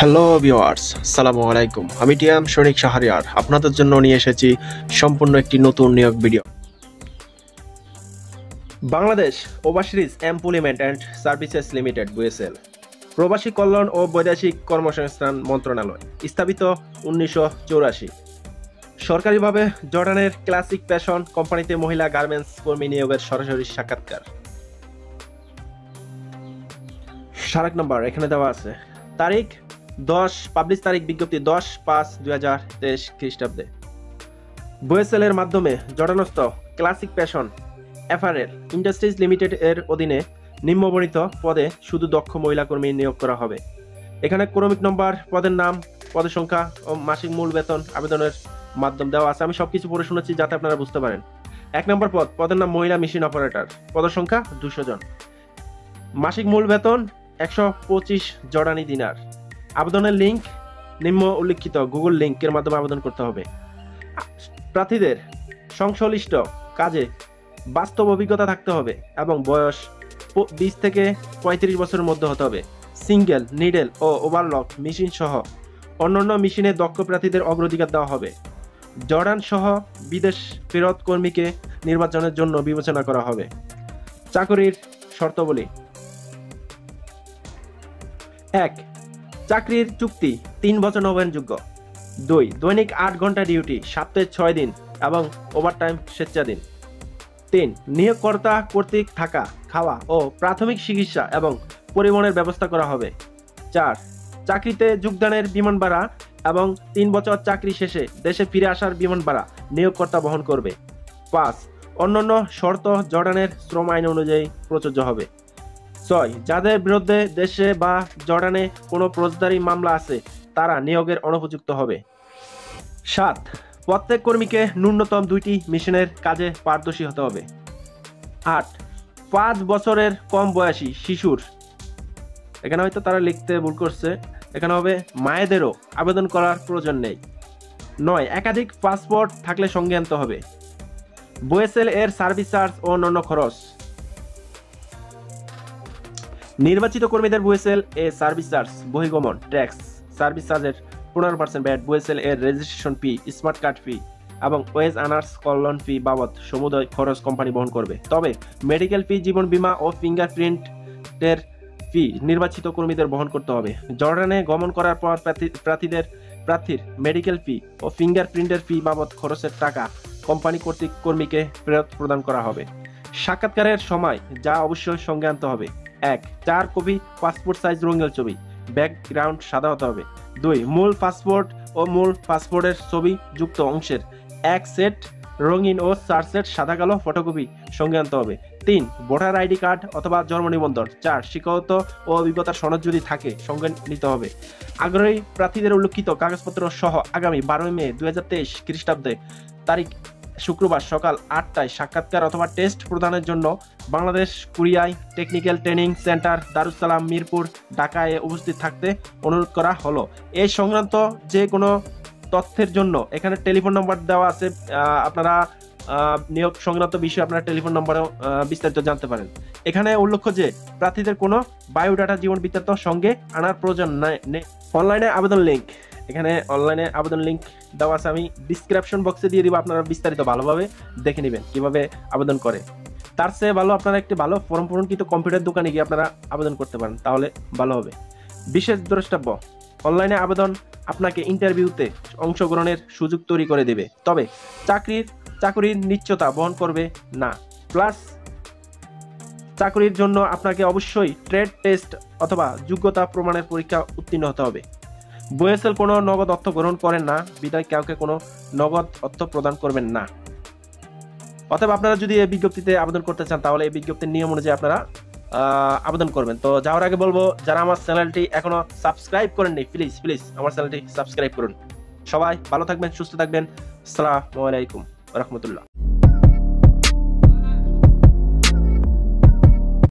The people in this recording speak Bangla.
হ্যালো ভিওয়ার্স সালামু আলাইকুম আমি টিয়াম সৈনিক শাহরিয়ার। আপনাদের জন্য নিয়ে এসেছি সম্পূর্ণ একটি নতুন নিয়োগ video Bangladesh overseas employment and services limited, BOESL. প্রবাসী কল্যাণ ও বৈদেশিক কর্মসংস্থান মন্ত্রণালয়, স্থাপিত উনিশশো চৌরাশি। সরকারিভাবে জর্ডানের ক্লাসিক ফ্যাশন কোম্পানিতে মহিলা গার্মেন্টস কর্মী নিয়োগের সরাসরি সাক্ষাৎকার। সারাক নম্বর এখানে দেওয়া আছে। তারিখ দশ পাবলিশ তারিখ বিজ্ঞপ্তি দশ পাঁচ দুই হাজার তেইশ খ্রিস্টাব্দে। বুয়েসেলের মাধ্যমে জটানস্থ classic passion FRL industries limited এর অধীনে নিম্নবর্ণিত পদে শুধু দক্ষ মহিলা কর্মী নিয়োগ করা হবে। এখানে ক্রমিক নম্বর পদের নাম, পদের সংখ্যা ও মাসিক মূল বেতন আবেদনের মাধ্যম দেওয়া আছে। আমি সব কিছু পড়ে শুনেছি যাতে আপনারা বুঝতে পারেন। এক নম্বর পদ, পদের নাম মহিলা মেশিন অপারেটর পদের সংখ্যা দুশো জন। মাসিক মূল বেতন একশো পঁচিশ জর্ডানি দিনার। আবেদনের লিঙ্ক নিম্ন উল্লিখিত গুগল লিঙ্কের মাধ্যমে আবেদন করতে হবে। প্রার্থীদের সংশ্লিষ্ট কাজে বাস্তব অভিজ্ঞতা থাকতে হবে এবং বয়স বিশ থেকে পঁয়ত্রিশ বছরের মধ্যে হতে হবে। সিঙ্গেল নিডেল ও ওভারলক মেশিন সহ অন্যান্য মেশিনে দক্ষ প্রার্থীদের অগ্রাধিকার দেওয়া হবে। জর্ডান সহ বিদেশ ফেরত কর্মীকে নির্বাচনের জন্য বিবেচনা করা হবে। চাকরির শর্তাবলী। এক চাকরির চুক্তি তিন বছর নবায়নযোগ্য। দুই, দৈনিক আট ঘণ্টা ডিউটি, সপ্তাহে ছয় দিন এবং ওভারটাইম স্বেচ্ছাধীন। তিন, নিয়োগকর্তা কর্তৃক থাকা, খাওয়া ও প্রাথমিক চিকিৎসা এবং পরিবহনের ব্যবস্থা করা হবে। চার, চাকরিতে যোগদানের বিমান ভাড়া এবং তিন বছর চাকরি শেষে দেশে ফিরে আসার বিমান ভাড়া নিয়োগকর্তা বহন করবে। পাঁচ, অন্যান্য শর্ত জর্ডানের শ্রম আইন অনুযায়ী প্রযোজ্য হবে। ছয়, যাদের বিরুদ্ধে দেশে বা জর্ডানে কোনো ফৌজদারি মামলা আছে, তারা নিয়োগের অনুপযুক্ত হবে। সাত, প্রত্যেক কর্মীকে ন্যূনতম দুইটি মিশনের কাজে পারদর্শী হতে হবে। আট, পাঁচ বছরের কম বয়সী শিশুর, এখানে হয়তো তারা লিখতে ভুল করছে, এখানে হবে মায়েদেরও আবেদন করার প্রয়োজন নেই। নয়, একাধিক পাসপোর্ট থাকলে সঙ্গে আনতে হবে। বয়েসেল এর সার্ভিস চার্জ ও অন্যান্য খরচ। নির্বাচিত কর্মীদের বুয়েসেল এ সার্ভিস চার্জ বহিগমন ট্যাক্স, সার্ভিস চার্জের পনেরো পার্সেন্ট ব্যাট, বুয়েসেল এর registration fee, smart card fee এবং ওয়েজ আনার্স কল্যাণ ফি বাবদ সমুদয় খরচ কোম্পানি বহন করবে। তবে মেডিকেল ফি, জীবন বীমা ও ফিঙ্গারপ্রিন্টের ফি নির্বাচিত কর্মীদের বহন করতে হবে। জর্ডানে গমন করার পর প্রার্থীদের, প্রার্থীর মেডিকেল ফি ও ফিঙ্গারপ্রিন্টের ফি বাবদ খরচের টাকা কোম্পানি কর্তৃক কর্মীকে ফেরত প্রদান করা হবে। সাক্ষাৎকারের সময় যা অবশ্যই সঙ্গে আনতে হবে। এক। চার কপি পাসপোর্ট সাইজ রঙিন ছবি। ব্যাকগ্রাউন্ড সাদা হতে হবে। দুই, মূল পাসপোর্ট ও মূল পাসপোর্টের ছবি যুক্ত অংশের। এক সেট রঙিন ও চার সেট সাদা কালো ফটোকপি সঙ্গে আনতে হবে। তিন, ভোটার আইডি কার্ড অথবা জন্ম নিবন্ধন। চার, শিক্ষাগত ও অভিজ্ঞতার সনদ যদি থাকে, সঙ্গে নিতে হবে। আগ্রহী প্রার্থীদের উল্লেখিত কাগজপত্র সহ আগামী বারোই মে দু হাজার তেইশ খ্রিস্টাব্দে তারিখ শুক্রবার সকাল আটটায় সাক্ষাৎকার অথবা টেস্ট প্রদানের জন্য Bangladesh কুরিয়ায় technical training centre Darussalam, Mirpur, ঢাকায় উপস্থিত থাকতে অনুরোধ করা হলো। এই সংক্রান্ত যে কোনো তথ্যের জন্য এখানে টেলিফোন নম্বর দেওয়া আছে। আপনারা নিয়োগ সংক্রান্ত বিষয়ে আপনারা টেলিফোন নম্বরেও বিস্তারিত জানতে পারেন। এখানে উল্লেখ্য যে, প্রার্থীদের কোনো বায়োডাটা জীবন বৃত্তান্ত সঙ্গে আনার প্রয়োজন নেই। অনলাইনে আবেদন লিঙ্ক এখানে অনলাইনে আবেদন লিঙ্ক দেওয়া আছে। আমি ডিসক্রিপশন বক্সে দিয়ে দিব, আপনারা বিস্তারিত ভালোভাবে দেখে নেবেন কীভাবে আবেদন করে। তার চেয়ে ভালো আপনারা একটি ভালো ফর্ম পূরণকৃত কম্পিউটার দোকানে গিয়ে আপনারা আবেদন করতে পারেন, তাহলে ভালো হবে। বিশেষ দ্রষ্টব্য অনলাইনে আবেদন আপনাকে ইন্টারভিউতে অংশগ্রহণের সুযোগ তৈরি করে দেবে। তবে চাকরির চাকরির নিশ্চয়তা বহন করবে না। প্লাস চাকরির জন্য আপনাকে অবশ্যই ট্রেড টেস্ট অথবা যোগ্যতা প্রমাণের পরীক্ষা উত্তীর্ণ হতে হবে। বয়েসেল কোনো নগদ অর্থ গ্রহণ করেন না বিদায় কাউকে কোনো নগদ অর্থ প্রদান করবেন না। অতএব আপনারা যদি এই বিজ্ঞপ্তিতে আবেদন করতে চান, তাহলে এই বিজ্ঞপ্তির নিয়ম অনুযায়ী আপনারা আবেদন করবেন। তো যাওয়ার আগে বলব, যারা আমার চ্যানেলটি এখনও সাবস্ক্রাইব করেননি, প্লিজ প্লিজ আমার চ্যানেলটি সাবস্ক্রাইব করুন। সবাই ভালো থাকবেন, সুস্থ থাকবেন। আসসালামু আলাইকুম, রহমতুল্লাহ।